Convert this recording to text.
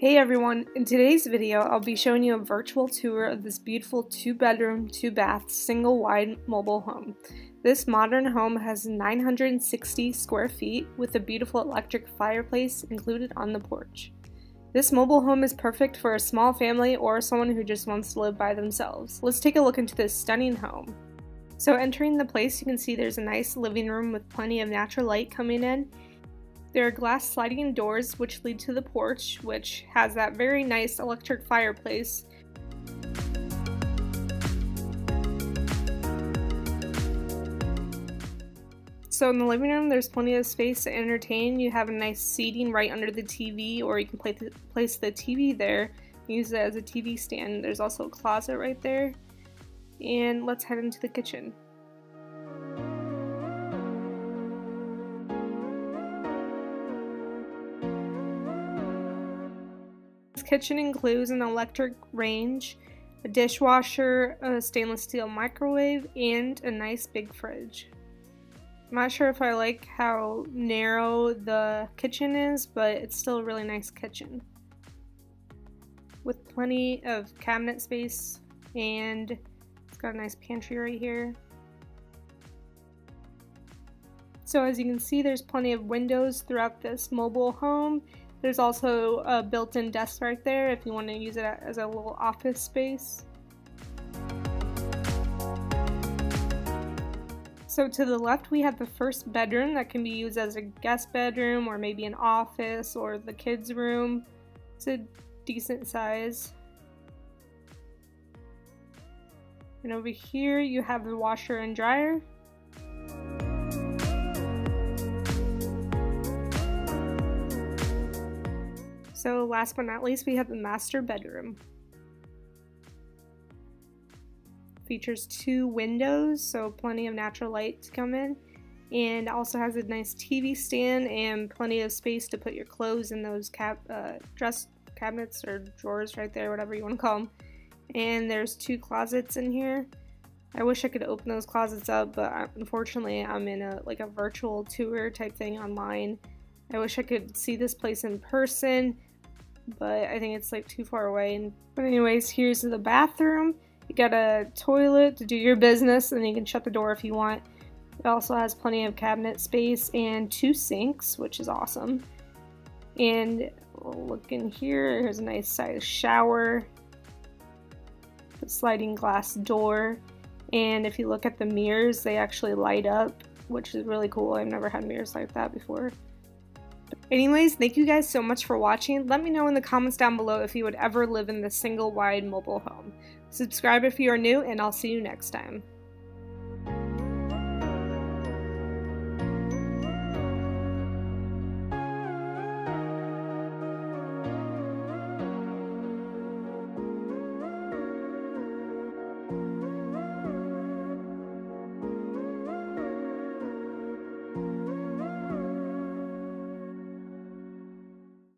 Hey everyone, in today's video I'll be showing you a virtual tour of this beautiful 2 bedroom, 2 bath, single wide mobile home. This modern home has 960 square feet with a beautiful electric fireplace included on the porch. This mobile home is perfect for a small family or someone who just wants to live by themselves. Let's take a look into this stunning home. So entering the place you can see there's a nice living room with plenty of natural light coming in there are glass sliding doors which lead to the porch, which has that very nice electric fireplace. So in the living room, there's plenty of space to entertain. You have a nice seating right under the TV, or you can place the TV there, use it as a TV stand. There's also a closet right there. And let's head into the kitchen. Kitchen includes an electric range, a dishwasher, a stainless steel microwave, and a nice big fridge. I'm not sure if I like how narrow the kitchen is, but it's still a really nice kitchen. With plenty of cabinet space, and it's got a nice pantry right here. So as you can see, there's plenty of windows throughout this mobile home, there's also a built-in desk right there if you want to use it as a little office space. So to the left we have the first bedroom that can be used as a guest bedroom or maybe an office or the kids room. It's a decent size. And over here you have the washer and dryer. So last but not least, we have the master bedroom. Features two windows, so plenty of natural light to come in. And also has a nice TV stand and plenty of space to put your clothes in those uh, dress cabinets or drawers right there, whatever you want to call them. And there's two closets in here. I wish I could open those closets up, but unfortunately I'm in a like a virtual tour type thing online. I wish I could see this place in person but I think it's like too far away. And but anyways, here's the bathroom. You got a toilet to do your business, and you can shut the door if you want. It also has plenty of cabinet space and two sinks, which is awesome. And look in here, here's a nice size shower, the sliding glass door, and if you look at the mirrors, they actually light up, which is really cool. I've never had mirrors like that before. Anyways, thank you guys so much for watching. Let me know in the comments down below if you would ever live in this single wide mobile home. Subscribe if you are new, and I'll see you next time.